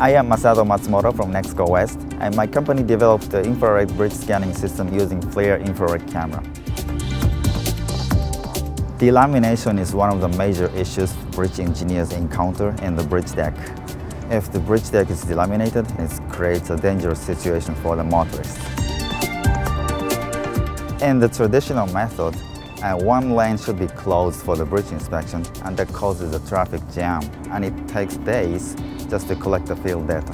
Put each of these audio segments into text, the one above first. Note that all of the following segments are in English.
I am Masato Matsumoto from Nexco West, and my company developed the infrared bridge scanning system using FLIR infrared camera. Delamination is one of the major issues bridge engineers encounter in the bridge deck. If the bridge deck is delaminated, it creates a dangerous situation for the motorist. In the traditional method, uh, one lane should be closed for the bridge inspection and that causes a traffic jam and it takes days just to collect the field data.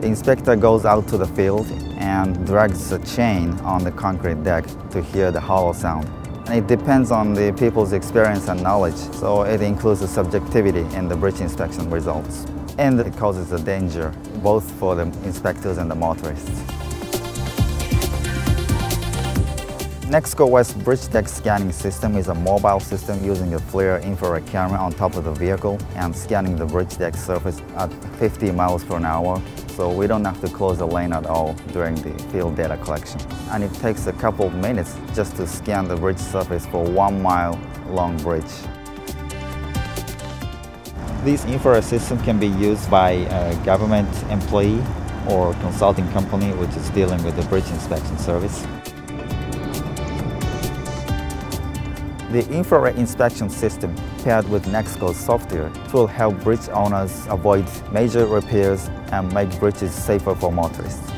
The inspector goes out to the field and drags a chain on the concrete deck to hear the hollow sound. And it depends on the people's experience and knowledge, so it includes the subjectivity in the bridge inspection results. And it causes a danger, both for the inspectors and the motorists. Nexco West Bridge Deck Scanning System is a mobile system using a FLIR infrared camera on top of the vehicle and scanning the bridge deck surface at 50 miles per hour so we don't have to close the lane at all during the field data collection. And it takes a couple of minutes just to scan the bridge surface for one mile long bridge. This infrared system can be used by a government employee or consulting company which is dealing with the bridge inspection service. The infrared inspection system paired with Nexco's software will help bridge owners avoid major repairs and make bridges safer for motorists.